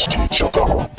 Podcast Chatarra.